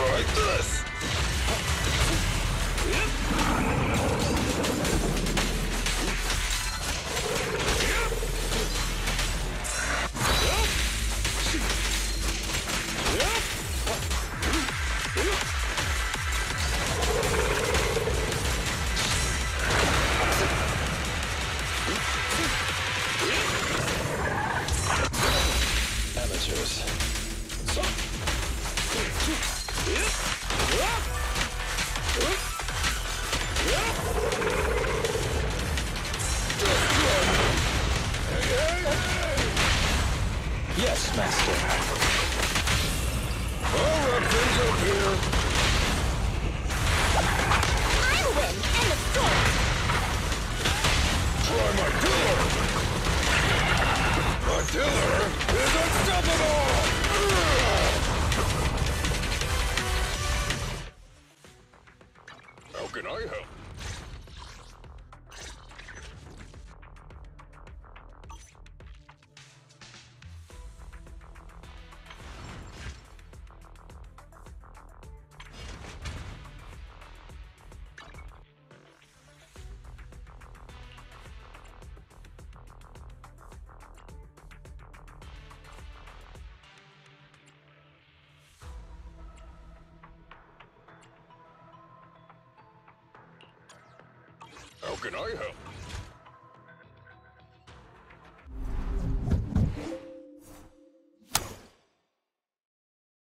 Try this! Amateurs. So faster. I'll wrap things up here. I'll win, end of story. Try my diller. My diller is unstoppable. How can I help? How can I help?